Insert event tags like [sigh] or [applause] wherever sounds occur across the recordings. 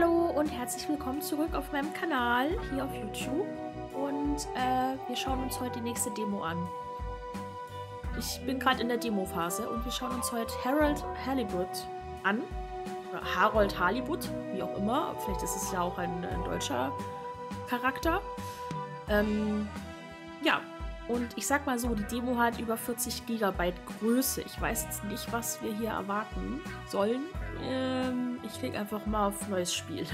Hallo und herzlich willkommen zurück auf meinem Kanal hier auf YouTube. Und äh, wir schauen uns heute die nächste Demo an. Ich bin gerade in der Demo-Phase und wir schauen uns heute Harold Halibut an. Oder Harold Halibut, wie auch immer. Vielleicht ist es ja auch ein, ein deutscher Charakter. Ähm, ja, und ich sag mal so, die Demo hat über 40 GB Größe. Ich weiß jetzt nicht, was wir hier erwarten sollen. Ähm, ich klicke einfach mal auf neues Spiel.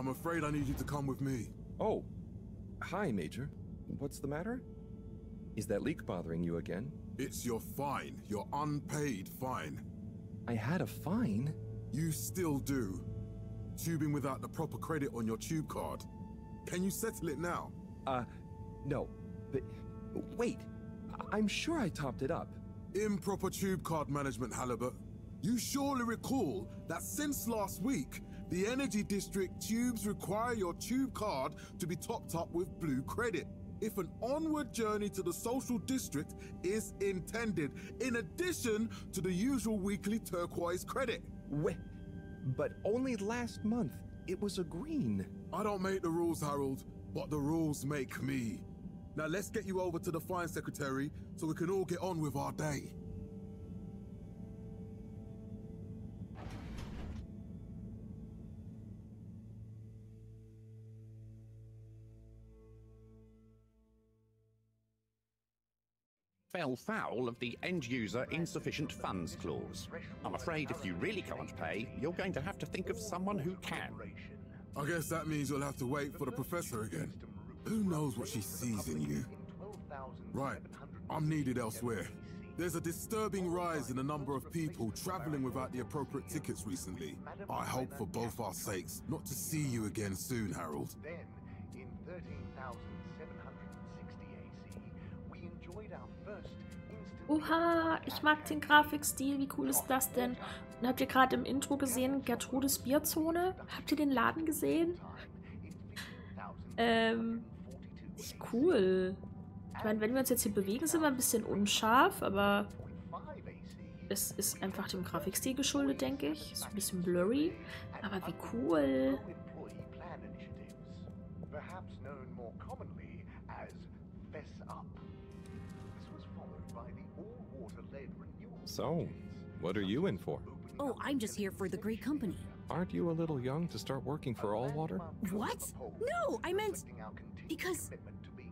I'm afraid I need you to come with me. Oh, hi, Major. What's the matter? Is that leak bothering you again? It's your fine, your unpaid fine. I had a fine? You still do. Tubing without the proper credit on your tube card. Can you settle it now? Uh, no. But, wait. I'm sure I topped it up. Improper tube card management, Halibut. You surely recall that since last week, the Energy District tubes require your tube card to be topped up with blue credit. If an onward journey to the social district is intended, in addition to the usual weekly turquoise credit. Wait, but only last month it was a green. I don't make the rules, Harold, but the rules make me. Now let's get you over to the fine secretary so we can all get on with our day. Fell foul of the end user insufficient funds clause. I'm afraid if you really can't pay, you're going to have to think of someone who can. I guess that means you'll have to wait for the professor again. Who knows what she sees in you? Right, I'm needed elsewhere. There's a disturbing rise in the number of people traveling without the appropriate tickets recently. I hope for both our sakes not to see you again soon, Harold. Then, in 13,760 Oha, ich mag den Grafikstil. Wie cool ist das denn? Und habt ihr gerade im Intro gesehen, Gertrudes Bierzone? Habt ihr den Laden gesehen? Ähm, cool. Ich meine, wenn wir uns jetzt hier bewegen, sind wir ein bisschen unscharf, aber es ist einfach dem Grafikstil geschuldet, denke ich. Ist ein bisschen blurry, aber wie cool. So, what are you in for? Oh, I'm just here for the great company. Aren't you a little young to start working for Allwater? What? No, I meant because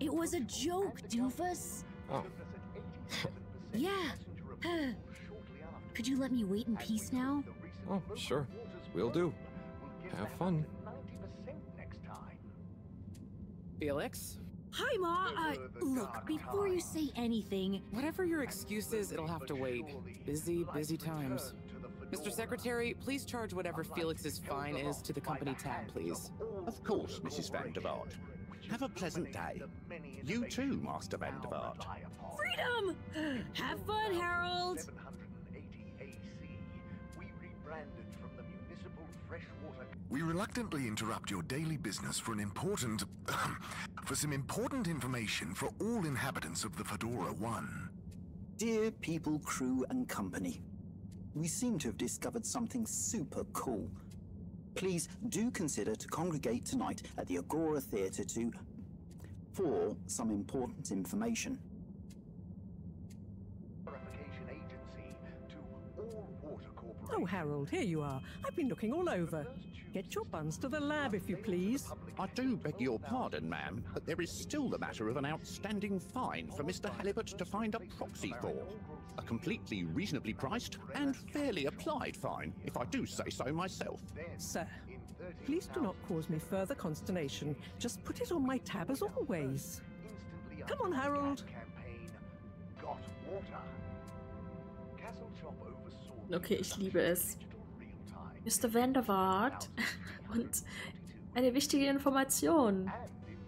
it was a joke, doofus. Oh, [laughs] Yeah. [sighs] Could you let me wait in peace now? oh, sure. Will do. Have fun. Felix? Hi, Ma. Uh, look, before you say anything, Whatever your excuse is, it'll have to wait. Busy, busy times. Mr. Secretary, please charge whatever Felix's fine is to the company tab, please. Of course, Mrs. Van der Have a pleasant day. You too, Master Van der Vaart. freedom! [sighs] Have fun, Harold! We reluctantly interrupt your daily business for an important. [clears throat] for some important information for all inhabitants of the Fedora 1. Dear people, crew, and company, we seem to have discovered something super cool. Please do consider to congregate tonight at the Agora Theatre to. for some important information. Purification Agency to all water oh, corporations. Oh, Harold, here you are. I've been looking all over. Get your buns to the lab, if you please. I do beg your pardon, ma'am, but there is still the matter of an outstanding fine for Mr. Halibut to find a proxy for. A completely reasonably priced and fairly applied fine, if I do say so myself. Sir, please do not cause me further consternation. Just put it on my tab as always. Come on, Harold. campaign, Got water. Castle Chop oversaw Okay, ich liebe es. Mr. Vanderwart. [laughs] Und eine wichtige Information.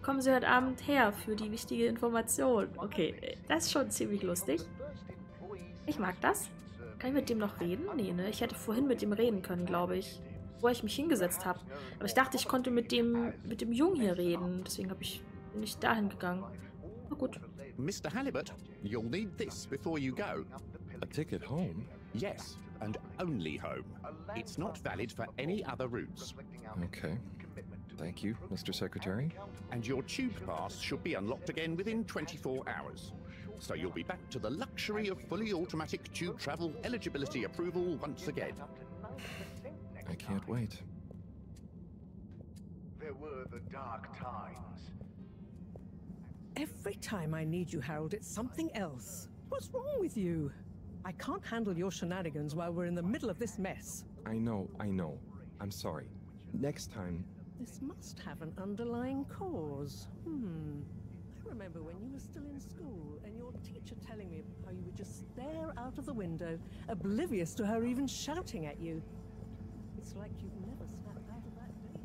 Kommen Sie heute Abend her für die wichtige Information. Okay, das ist schon ziemlich lustig. Ich mag das. Kann ich mit dem noch reden? Nee, ne? Ich hätte vorhin mit ihm reden können, glaube ich. Wo ich mich hingesetzt habe. Aber ich dachte, ich konnte mit dem, mit dem Jungen hier reden. Deswegen habe ich, bin ich dahin gegangen. Na gut. Mr. Halibut, you'll need this before you go. A ticket home? Yes, and only home. It's not valid for any other routes. Okay. Thank you, Mr. Secretary. And your tube pass should be unlocked again within 24 hours. So you'll be back to the luxury of fully automatic tube travel eligibility approval once again. I can't wait. There were the dark times. Every time I need you, Harold, it's something else. What's wrong with you? I can't handle your shenanigans while we're in the middle of this mess. I know, I know. I'm sorry. Next time, This must have an underlying cause. Hmm. I remember when you were still in school and your teacher telling me how you would just stare out of the window, oblivious to her even shouting at you. It's like you've never snapped out of that day.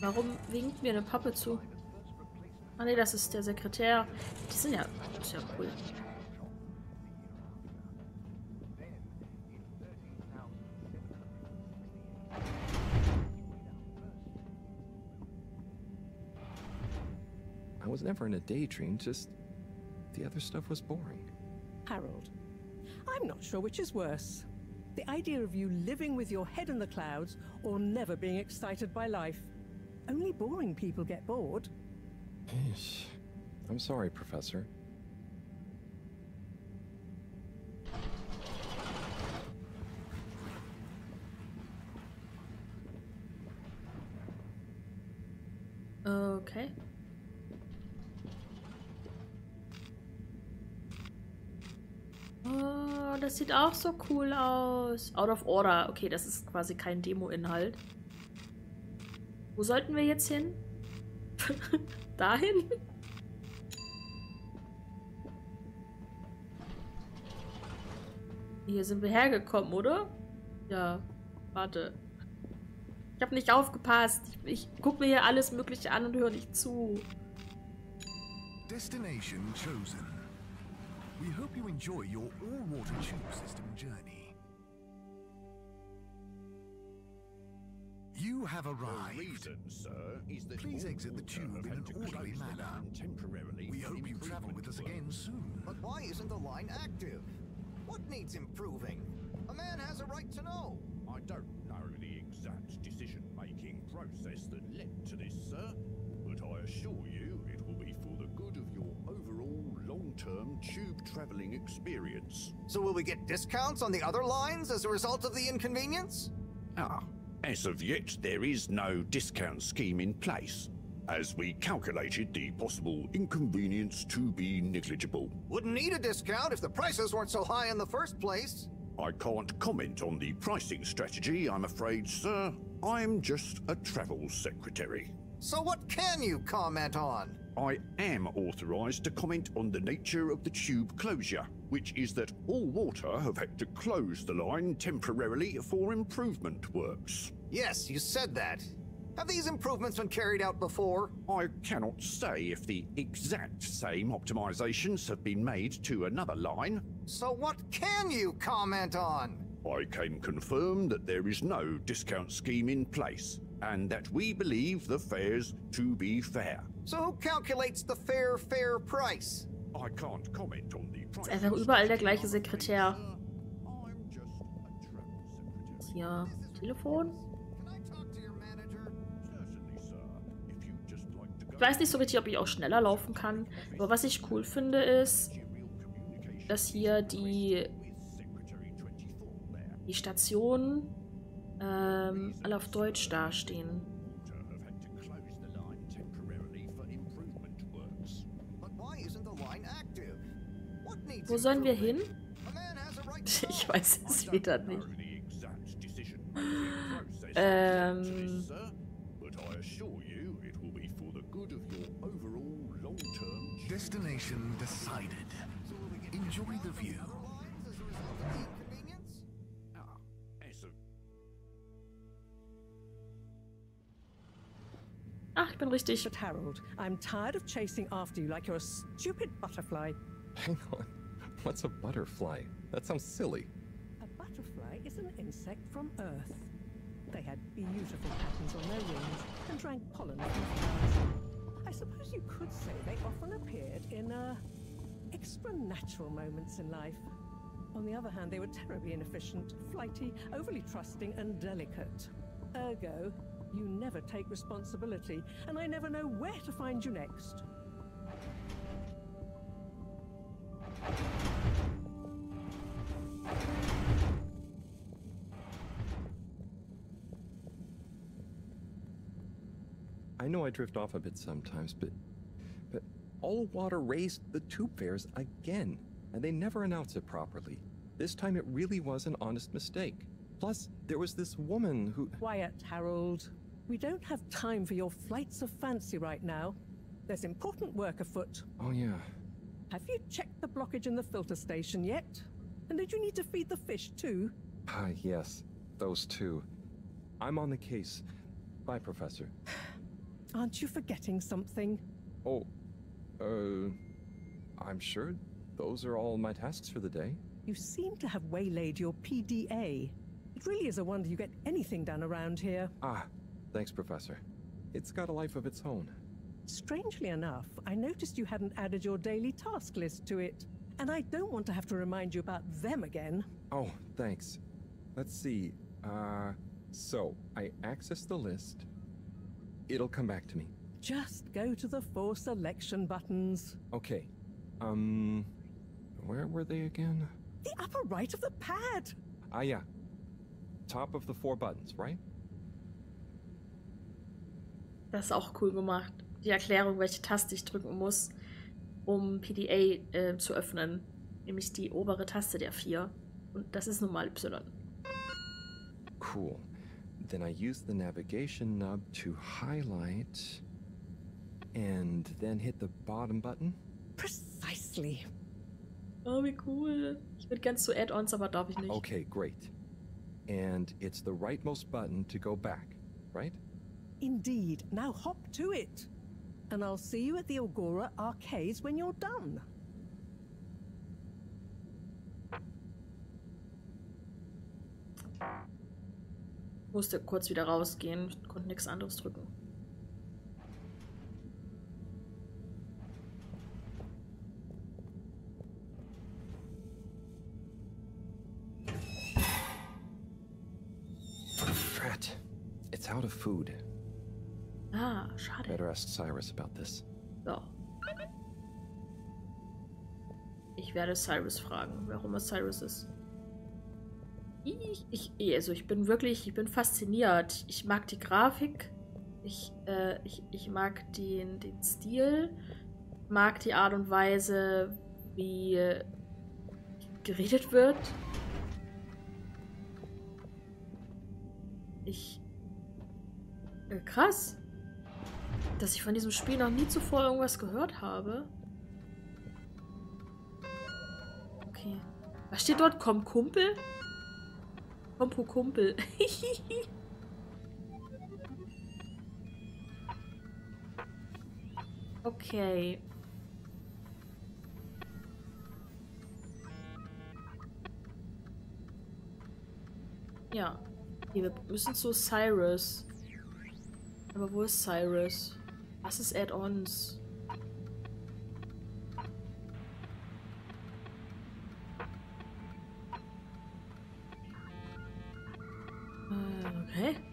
Warum winkt mir eine Pappe zu? Ah ne, das ist der Sekretär. Die sind ja, das ist ja cool. I was never in a daydream, just the other stuff was boring. Harold, I'm not sure which is worse. The idea of you living with your head in the clouds or never being excited by life. Only boring people get bored. Eesh. I'm sorry, Professor. Okay. Oh, das sieht auch so cool aus. Out of Order. Okay, das ist quasi kein Demo-Inhalt. Wo sollten wir jetzt hin? [laughs] Dahin? Hier sind wir hergekommen, oder? Ja, warte. Ich habe nicht aufgepasst. Ich, ich gucke mir hier alles Mögliche an und höre nicht zu. Destination chosen. We hope you enjoy your all-water tube system journey. You have arrived. sir, is that Please exit the tube in an orderly manner. temporarily We hope you travel with us improvement again soon. But why isn't the line active? What needs improving? A man has a right to know. I don't know the exact decision-making process that led to this, sir, but I I assure you it will be for the good of your overall long-term tube traveling experience. So will we get discounts on the other lines as a result of the inconvenience? Ah, as of yet, there is no discount scheme in place, as we calculated the possible inconvenience to be negligible. Wouldn't need a discount if the prices weren't so high in the first place. I can't comment on the pricing strategy, I'm afraid, sir. I'm just a travel secretary. So what can you comment on? I am authorised to comment on the nature of the tube closure, which is that All Water have had to close the line temporarily for improvement works. Yes, you said that. Have these improvements been carried out before? I cannot say if the exact same optimizations have been made to another line. So what can you comment on? I can confirm that there is no discount scheme in place, and that we believe the fares to be fair. So who calculates the fair, fair price? I can't comment on the price. Ist einfach überall der gleiche Sekretär. Hier, Telefon. Ich weiß nicht so richtig, ob ich auch schneller laufen kann. Aber was ich cool finde, ist, dass hier die, die Stationen ähm, alle auf Deutsch dastehen. Wo sollen wir hin? [laughs] Ich weiß es wieder nicht. [laughs] Ähm. Destination decided. Enjoy the view. But Harold, I'm tired of chasing after you like you're a stupid butterfly. [laughs] Hang on. What's a butterfly? That sounds silly. A butterfly is an insect from Earth. They had beautiful patterns on their wings and drank pollen from flowers. I suppose you could say they often appeared in uh, extra natural moments in life. On the other hand, they were terribly inefficient, flighty, overly trusting, and delicate. Ergo, you never take responsibility, and I never know where to find you next. I know I drift off a bit sometimes, but but all water raised the tube fares again, and they never announce it properly. This time it really was an honest mistake. Plus, there was this woman who Quiet, Harold. We don't have time for your flights of fancy right now. There's important work afoot. Oh yeah. Have you checked the blockage in the filter station yet? And did you need to feed the fish too? Ah, yes. Those two. I'm on the case. Bye, Professor. [sighs] Aren't you forgetting something? Oh, uh, I'm sure those are all my tasks for the day. You seem to have waylaid your PDA. It really is a wonder you get anything done around here. Ah, thanks, Professor. It's got a life of its own. Strangely enough, I noticed you hadn't added your daily task list to it. And I don't want to have to remind you about them again. Oh, thanks. Let's see. Uh, so I access the list. It'll come back to me. Just go to the four selection buttons. Okay. Um, where were they again? The upper right of the pad. Ah, yeah. Top of the four buttons, right? Das ist auch cool gemacht. Die Erklärung, welche Taste ich drücken muss, um PDA äh, zu öffnen. Nämlich die obere Taste der vier. Und das ist nun mal Y. Cool. Then I use the navigation nub to highlight and then hit the bottom button. Precisely. Oh, wie cool. Ich würde gern zu Add-ons, aber darf ich nicht. Okay, great. And it's the rightmost button to go back, right? Indeed. Now hop to it. And I'll see you at the Agora Arcades when you're done. Musste kurz wieder rausgehen, konnte nichts anderes drücken. Fret. It's out of food. Ah, schade. Better ask Cyrus about this. So. Ich werde Cyrus fragen, auch immer Cyrus ist. Ich, ich, also ich bin wirklich, ich bin fasziniert. Ich mag die Grafik. Ich, äh, ich, ich mag den, den Stil. Mag die Art und Weise, wie geredet wird. Ich. Äh, krass. Dass ich von diesem Spiel noch nie zuvor irgendwas gehört habe. Okay. Was steht dort? Komm, Kumpel? Kompo Kumpel. [laughs] okay. Ja. wir müssen zu Cyrus. Aber wo ist Cyrus? Was ist Add-ons? Okay. Okay.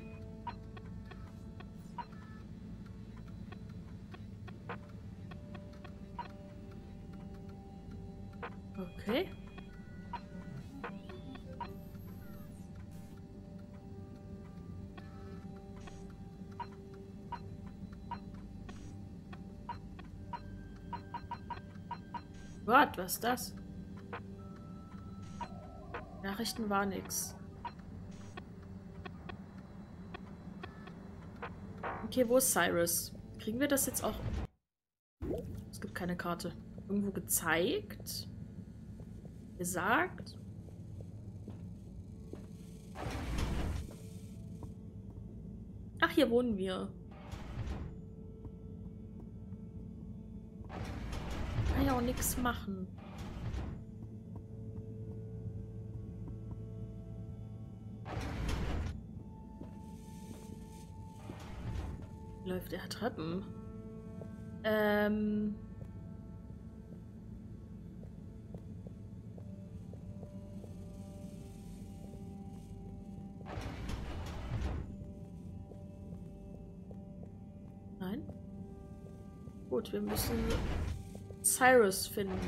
Gott, was ist das? Nachrichten war nix. Okay, wo ist Cyrus? Kriegen wir das jetzt auch... Es gibt keine Karte. Irgendwo gezeigt? Gesagt? Ach, hier wohnen wir. Nichts machen. Läuft er Treppen? Ähm... Nein? Gut, wir müssen Cyrus finden.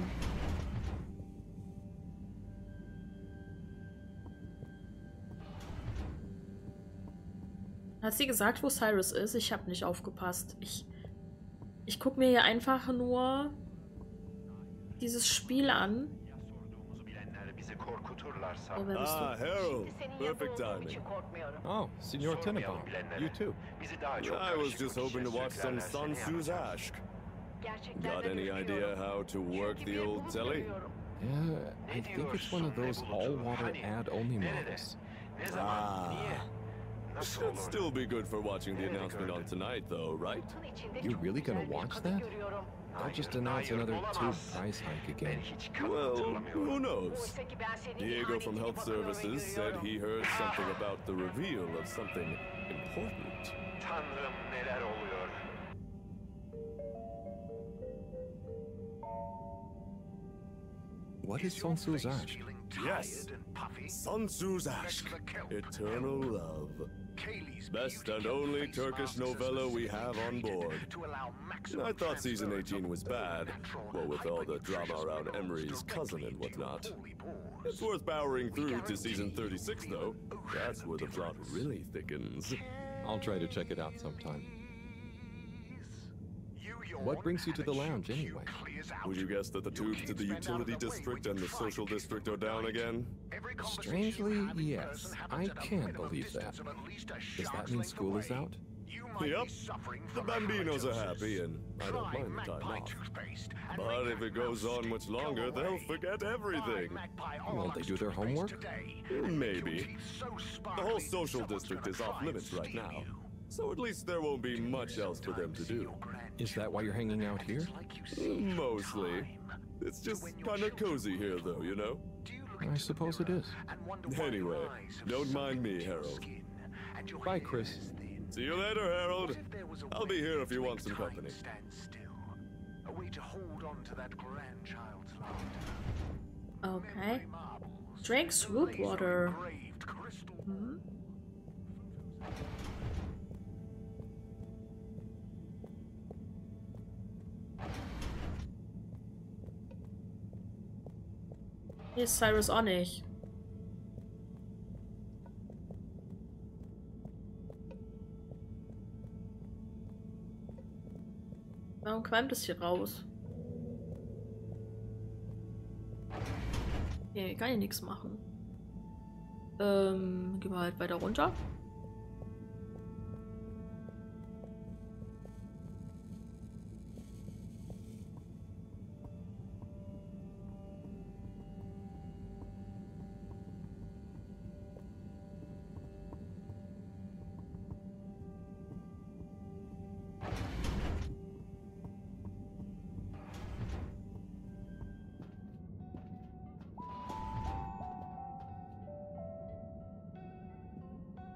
Hat sie gesagt, wo Cyrus ist? Ich habe nicht aufgepasst. Ich, ich gucke mir hier einfach nur dieses Spiel an. Oh, wer bist du? Ah, Harold. Perfect timing. Oh, Signor Tenenbaum. You too. I was just hoping to watch some Sun Tzu's Ash. Got any idea how to work the old telly? Yeah, I think it's one of those all-water ad-only models. Ah. Should still be good for watching the announcement on tonight, though, right? You're really gonna watch that? I'll just announce another tube price hike again. Well, who knows? Diego from Health Services said he heard something about the reveal of something important. What is Sonsuz Aşk? Yes, Sonsuz Aşk, Eternal Love. Kaylee's Best and only Turkish novella we have on board. I thought season 18 was bad, what with all the drama around Emery's cousin and whatnot. It's worth powering through to season 36, though. That's where the plot really thickens. I'll try to check it out sometime. What brings you to the lounge, anyway? Would you guess that the tubes to the utility district and the social district are down again? Strangely, yes. I can't believe that. Does that mean school is out? Yep. The Bambinos are happy, and I don't mind the time off. But if it goes on much longer, they'll forget everything. Won't they do their homework? Mm, maybe. The whole social district is off limits right now. So at least there won't be much else for them to do. Is that why you're hanging out here? Mostly. It's just kind of cozy here, though, you know? I suppose it is. Anyway, don't mind me, Harold. Bye, Chris. See you later, Harold. I'll be here if you want some company. A way to hold on to that grandchild's laughter. Okay. Drink swoop water. Hier ist Cyrus auch nicht. Warum qualmt es hier raus? Hier kann ich nichts machen. Ähm, gehen wir halt weiter runter.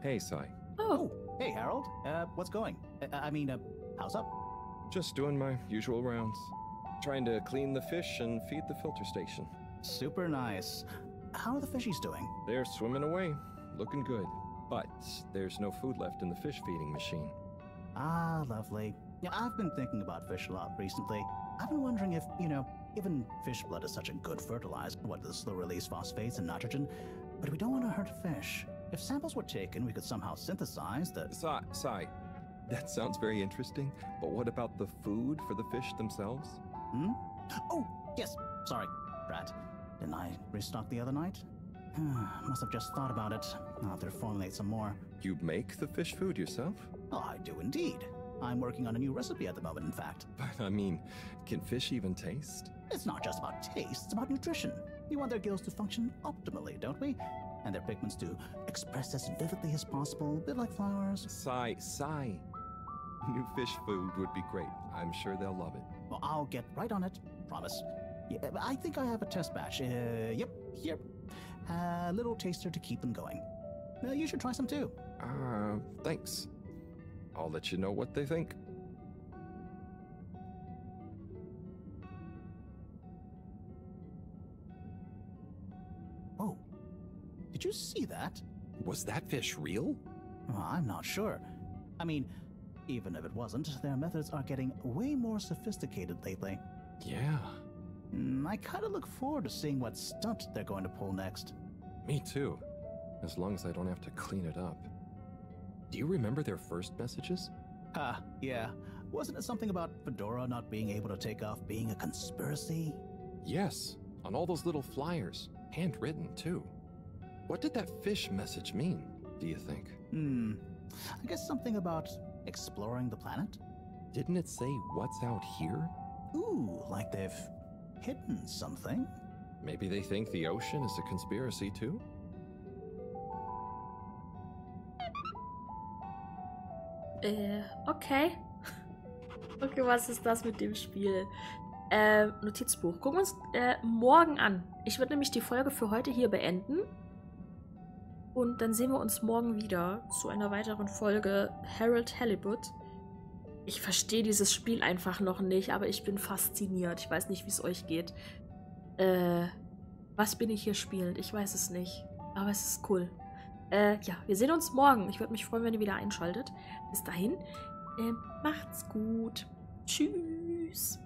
Hey, Sai. Oh. Hey, Harold. Uh, what's going? I, I mean, uh, how's up? Just doing my usual rounds. Trying to clean the fish and feed the filter station. Super nice. How are the fishies doing? They're swimming away, looking good. But there's no food left in the fish feeding machine. Ah, lovely. Yeah, I've been thinking about fish a lot recently. I've been wondering if, you know, given fish blood is such a good fertilizer, what the slow release phosphates and nitrogen, but we don't want to hurt fish. If samples were taken, we could somehow synthesize the. Sai, Sai, that sounds very interesting, but what about the food for the fish themselves? Hmm? Oh, yes. Sorry, Brad. Didn't I restock the other night? [sighs] Must have just thought about it. I'll have to formulate some more. You make the fish food yourself? Oh, I do indeed. I'm working on a new recipe at the moment, in fact. [laughs] But I mean, can fish even taste? It's not just about taste, it's about nutrition. We want their gills to function optimally, don't we? And their pigments to express as vividly as possible, a bit like flowers. Sai, Sai. New fish food would be great. I'm sure they'll love it. Well, I'll get right on it, promise. Yeah, I think I have a test batch. Uh, yep, here. A little taster to keep them going. Uh, you should try some too. Uh, thanks. I'll let you know what they think. Did you see that? Was that fish real? Well, I'm not sure. I mean, even if it wasn't, their methods are getting way more sophisticated lately. Yeah. Mm, I kind of look forward to seeing what stunt they're going to pull next. Me too. As long as I don't have to clean it up. Do you remember their first messages? Ah, yeah. Wasn't it something about Fedora not being able to take off being a conspiracy? Yes, on all those little flyers. Handwritten, too. What did that fish message mean, do you think? Hmm. I guess something about exploring the planet? Didn't it say what's out here? Ooh, like they've hidden something? Maybe they think the ocean is a conspiracy, too? Äh, okay. Okay, was ist das mit dem Spiel? Äh, Notizbuch. Gucken wir uns äh, morgen an. Ich würde nämlich die Folge für heute hier beenden. Und dann sehen wir uns morgen wieder zu einer weiteren Folge Harold Halibut. Ich verstehe dieses Spiel einfach noch nicht, aber ich bin fasziniert. Ich weiß nicht, wie es euch geht. Äh, was bin ich hier spielend? Ich weiß es nicht. Aber es ist cool. Äh, ja, wir sehen uns morgen. Ich würde mich freuen, wenn ihr wieder einschaltet. Bis dahin, äh, macht's gut. Tschüss.